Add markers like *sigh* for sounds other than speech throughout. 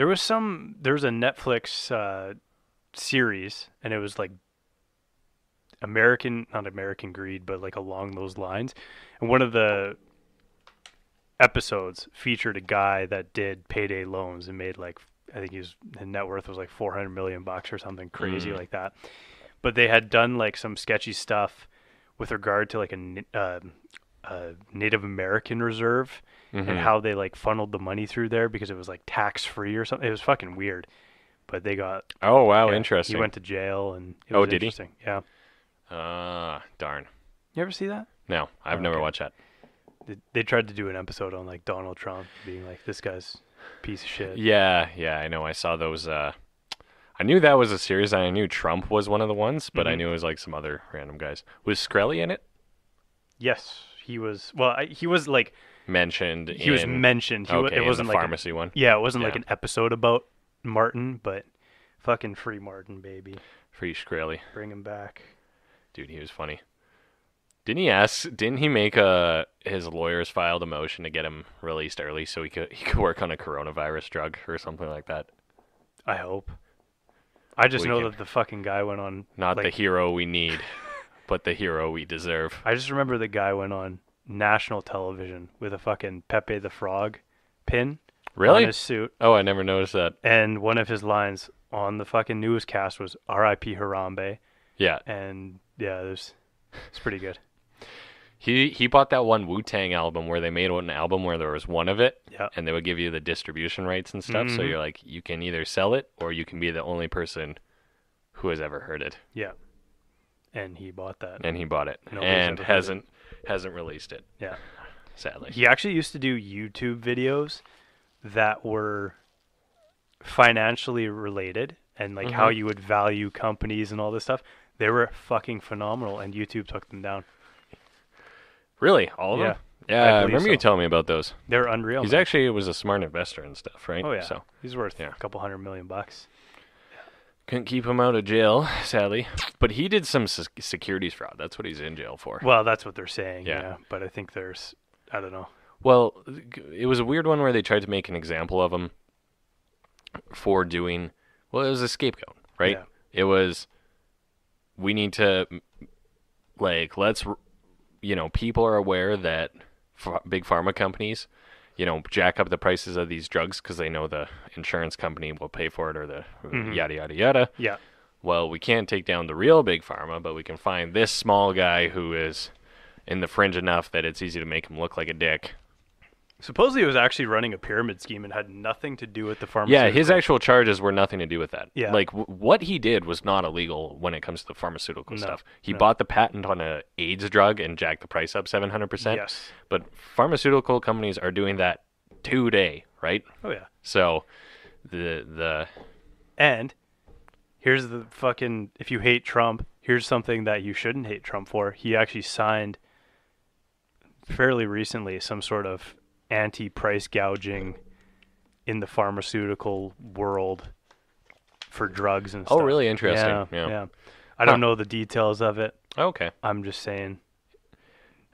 There was some. There was a Netflix uh, series, and it was like American, not American Greed, but like along those lines. And one of the episodes featured a guy that did payday loans and made like I think his, net worth was like 400 million bucks or something crazy Mm. like that. But they had done like some sketchy stuff with regard to like a um a Native American reserve Mhm. and how they like funneled the money through there because it was like tax free or something. It was fucking weird. But they got oh wow, yeah, interesting. He went to jail and it Oh, was did he? interesting. Yeah. Ah, darn. You ever see that? No, I've Oh, never okay. watched that. They, they tried to do an episode on like Donald Trump being like this guy's piece of shit. Yeah, yeah, I know. I saw those. Uh, I knew that was a series. and I knew Trump was one of the ones, but I Mhm. knew it was like some other random guys. Was Shkreli in it? Yes, he was. Well, I, he was like Mentioned. he was in, mentioned. He, wa- okay, it in wasn't the like a- pharmacy one. yeah, it wasn't like Yeah. an episode about Martin, but fucking free Martin, baby, Free Shkreli, bring him back. dude, he was funny. Didn't he ask? Didn't he make a his lawyers filed a motion to get him released early so he could he could work on a coronavirus drug or something like that? I hope. I just We know can- that the fucking guy went on. Not the like, hero we need, *laughs* but the hero we deserve. I just remember the guy went on national television with a fucking Pepe the Frog pin on Really? his suit, Oh, I never noticed that. and one of his lines on the fucking newscast was "R.I.P. Harambe," Yeah, and yeah, it was it's pretty good. *laughs* he he bought that one Wu Tang album where they made an album where there was one of it, Yeah. and they would give you the distribution rights and stuff. So Mhm. you're like, you can either sell it or you can be the only person who has ever heard it. Yeah. And he bought that. And he bought it Nobody's and ever heard it. hasn't hasn't released it. Yeah. Sadly. He actually used to do YouTube videos that were financially related and like how Mhm. you would value companies and all this stuff. They were fucking phenomenal and YouTube took them down. Really, all of Yeah, them. Yeah, I I, believe remember you so. telling me about those. They're unreal. He's man. actually was a smart investor and stuff, right? Oh yeah. So He's worth Yeah. a couple hundred million bucks. Couldn't keep him out of jail, sadly. But he did some s- securities fraud. That's what he's in jail for. Well, that's what they're saying. Yeah. Yeah. But I think there's I don't know. Well, it was a weird one where they tried to make an example of him for doing. Well, it was a scapegoat, right? Yeah. It was. We need to, like, let's, you know, people are aware that big pharma companies, you know, jack up the prices of these drugs because they know the insurance company will pay for it or the Mhm. yada yada yada. Yeah. Well, we can't take down the real big pharma, but we can find this small guy who is in the fringe enough that it's easy to make him look like a dick. Supposedly it was actually running a pyramid scheme and had nothing to do with the pharmaceutical. Yeah, his actual charges were nothing to do with that. Yeah. Like w- what he did was not illegal when it comes to the pharmaceutical No, stuff. He no. bought the patent on a AIDS drug and jacked the price up 700%. Yes. But pharmaceutical companies are doing that today, right? Oh yeah. So the the And here's the fucking if you hate Trump, here's something that you shouldn't hate Trump for. He actually signed fairly recently some sort of anti-price gouging in the pharmaceutical world for drugs and stuff. Oh, really interesting. Yeah. Yeah. yeah. I don't know the details of it. Okay. I'm just saying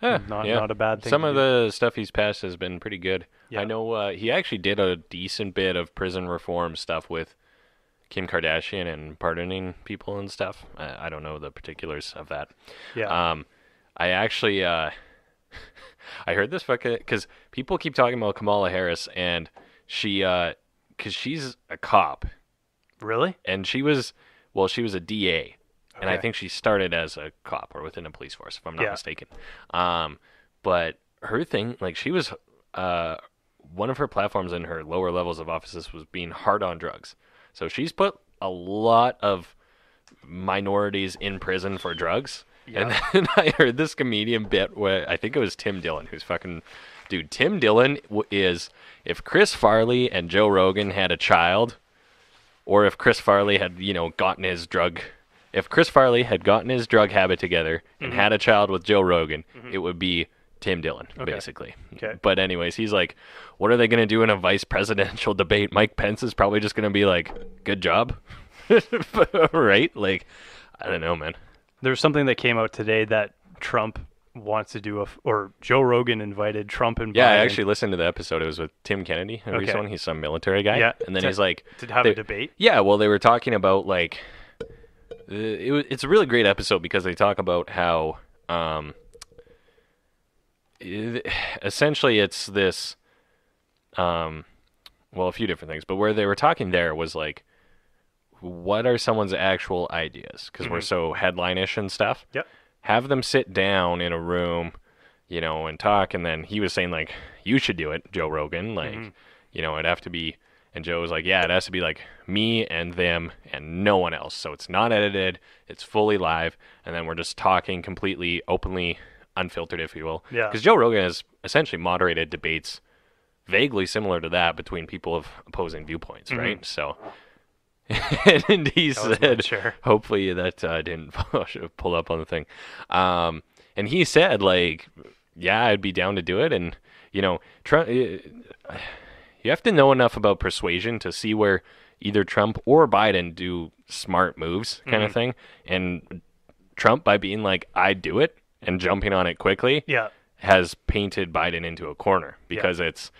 Huh, not yeah. not a bad thing. Some of do. the stuff he's passed has been pretty good. Yeah. I know uh, he actually did a decent bit of prison reform stuff with Kim Kardashian and pardoning people and stuff. I, I don't know the particulars of that. yeah. Um, I actually uh, *laughs* I heard this fucking because people keep talking about Kamala Harris and she because she's a cop really? and she was well she was a DA and I think she started as a cop or within a police force if I'm not Yeah. mistaken. Um, but her thing like she was uh one of her platforms in her lower levels of offices was being hard on drugs. So she's put a lot of minorities in prison for drugs. And *laughs* then I heard this comedian bit where I think it was Tim Dillon who's fucking dude. Tim Dillon is if Chris Farley and Joe Rogan had a child, or if Chris Farley had you know gotten his drug, if Chris Farley had gotten his drug habit together and mm-hmm. had a child with Joe Rogan, mm-hmm. it would be Tim Dillon Okay. basically. Okay. But anyways, he's like, what are they going to do in a vice presidential *laughs* debate? Mike Pence is probably just going to be like, good job, *laughs* right? Like, I don't know, man. There's something that came out today that Trump wants to do a f- or Joe Rogan invited Trump and Yeah, I actually listened to the episode. It was with Tim Kennedy, a recent Okay. one. He's some military guy. Yeah, And then to- he's like, to have they- a debate. Yeah, well, they were talking about like, uh, it, it's a really great episode because they talk about how, um, i- essentially it's this, um, well, a few different things, but where they were talking there was like, what are someone's actual ideas? Because we're mm-hmm. so headline-ish and stuff. Yep. Have them sit down in a room, you know, and talk. And then he was saying like, you should do it, Joe Rogan. Like, mm-hmm. you know, it'd have to be. And Joe was like, yeah, it has to be like me and them and no one else. So it's not edited. It's fully live. And then we're just talking completely openly, unfiltered, if you will. Yeah. Because Joe Rogan has essentially moderated debates vaguely similar to that between people of opposing viewpoints, mm-hmm. right? So, *laughs* and he That was my said, chair. hopefully that uh, didn't *laughs* pull up on the thing. Um, and he said, like, yeah, I'd be down to do it. And, you know, Trump, you have to know enough about persuasion to see where either Trump or Biden do smart moves, kind of thing. And Trump, by being like, I do it and jumping on it quickly, Yeah, has painted Biden into a corner because it's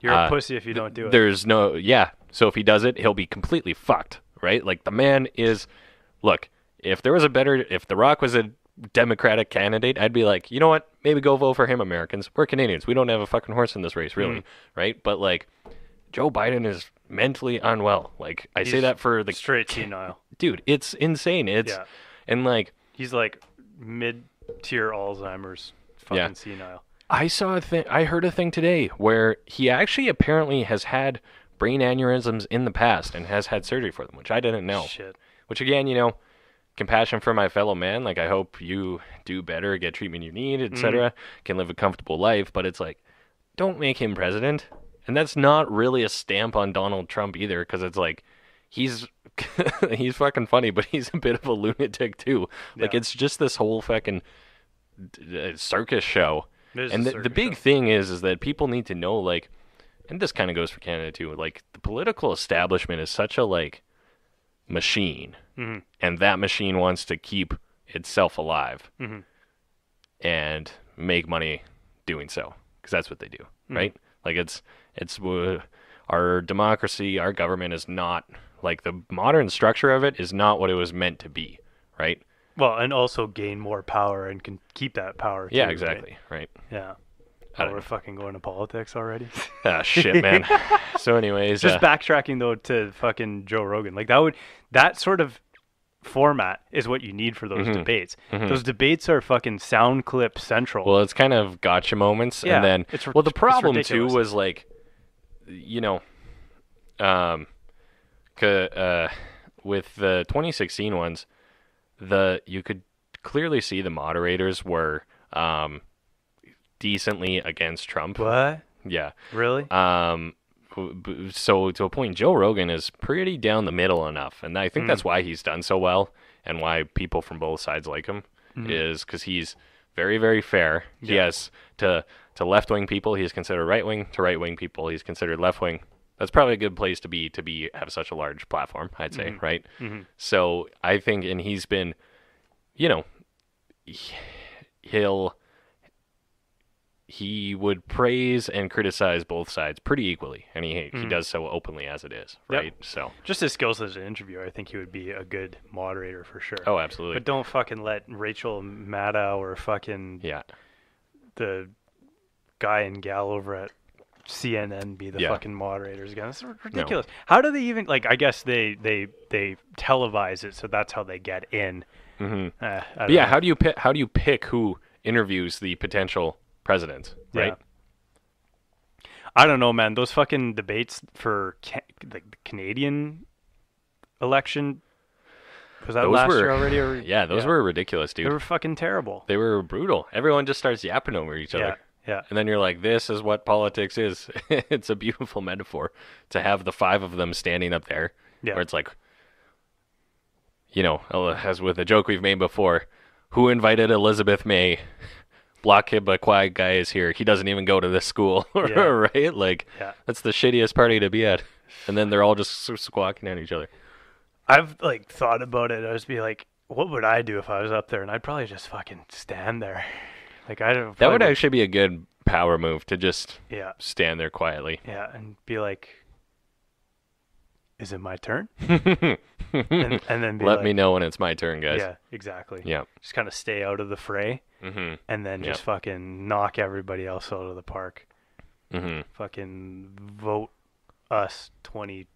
you're Uh, a pussy if you don't do it. there's no yeah so if he does it he'll be completely fucked right like the man is look if there was a better if the rock was a democratic candidate i'd be like you know what maybe go vote for him americans we're canadians we don't have a fucking horse in this race really Mm. right but like joe biden is mentally unwell like i say that for the Straight senile. *laughs* dude it's insane it's Yeah. and like He's like mid-tier Alzheimer's. Fucking Yeah. senile. I saw a thing. I heard a thing today where he actually apparently has had brain aneurysms in the past and has had surgery for them, which I didn't know. Shit. Which again, you know, compassion for my fellow man. Like I hope you do better, get treatment you need, etc. Mm-hmm. Can live a comfortable life. But it's like, don't make him president. And that's not really a stamp on Donald Trump either, because it's like he's *laughs* he's fucking funny, but he's a bit of a lunatic too. Like Yeah. it's just this whole fucking circus show. Is And the, the big show. thing is, is that people need to know, like, and this kind of goes for Canada too. Like, the political establishment is such a like machine, Mhm. and that machine wants to keep itself alive Mhm. and make money doing so, because that's what they do, right? Like, it's it's uh, our democracy, our government is not like the modern structure of it is not what it was meant to be, right? Well, and also gain more power and can keep that power. Yeah, too, right? exactly, right? Yeah. Oh, we're fucking going to politics already. *laughs* Ah, shit, man. *laughs* so, anyways, Just uh, backtracking though to fucking Joe Rogan. Like that would that sort of format is what you need for those debates. Those debates are fucking sound clip central. Well, it's kind of gotcha moments, Yeah, and then it's well, the problem too was like, you know, um, uh, with the 2016 ones, the you could clearly see the moderators were um decently against Trump. what? Yeah. Really? Um, so to a point, Joe Rogan is pretty down the middle enough, and I think Hmm. that's why he's done so well, and why people from both sides like him, Hmm. is because he's very, very fair. Yes, to to left wing people, he's considered right wing. To right wing people, he's considered left wing. That's probably a good place to be to be have such a large platform. I'd say, Hmm. right? So I think, and he's been, you know, he'll he would praise and criticize both sides pretty equally, and he he does so openly as it is, Hmm. Yep. right? So, Just his skills as an interviewer, I think he would be a good moderator for sure. oh, absolutely, But don't fucking let Rachel Maddow or fucking yeah, the guy and gal over at CNN be the Yeah. fucking moderators again. It's r- ridiculous. How do they even like? I guess they they they televise it, so that's how they get in. hmm Uh, I But don't yeah. know. How do you pick? How do you pick who interviews the potential president? Right? I don't know, man. Those fucking debates for ca- the Canadian election was that Those last were year already? Or, *laughs* yeah, those were ridiculous, dude. they were fucking terrible. They were brutal. Everyone just starts yapping over each Yeah, other. yeah. And then you're like, this is what politics is. *laughs* it's a beautiful metaphor to have the five of them standing up there. Yeah. Where it's like, you know, as with a joke we've made before, who invited Elizabeth May? Block him, a quiet guy is here. He doesn't even go to this school, *laughs* Yeah. right? Like, Yeah. that's the shittiest party to be at. And then they're all just squawking at each other. I've like thought about it. I was be like, what would I do if I was up there? And I'd probably just fucking stand there. *laughs* Like I don't. That would actually be a good power move to just Yeah, stand there quietly. yeah, and be like, "Is it my turn?" *laughs* And, and then be like, me know when it's my turn, guys. Yeah, exactly. Yeah. Just kind of stay out of the fray, hmm and then Yeah. just fucking knock everybody else out of the park. hmm Fucking vote us 20,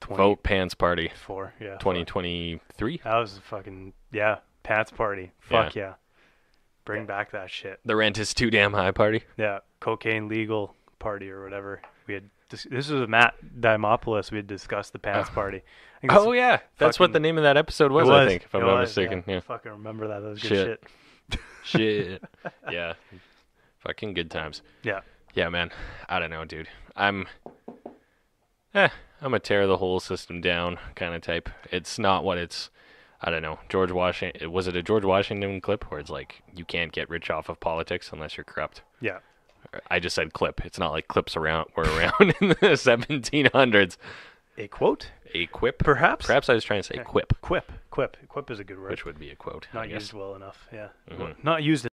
20 Vote Pants Party for yeah. 2023. That was a fucking yeah, Pants party. Fuck yeah. Bring back that shit. The rent is too damn high party. Yeah, cocaine legal party or whatever. We had this was a Matt Dimopoulos. We had discussed the Pants party. Oh yeah, that's what the name of that episode was, I think, if I'm it not was, mistaken. Yeah. Fucking remember that. That was good Shit. shit. *laughs* Shit. *laughs* yeah. Fucking good times. Yeah. Yeah, man. I don't know, dude. I'm eh, I'm a tear the whole system down kind of type. It's not what it's I don't know. George Washington was it a George Washington clip where it's like you can't get rich off of politics unless you're corrupt. Yeah. I just said clip. It's not like clips around were around *laughs* in the 1700s. A quote, A quip, perhaps. Perhaps I was trying to say Yeah. quip, Quip. Quip. Quip is a good word. which would be a quote. I Not guess. used well enough. Yeah. Mhm. Not used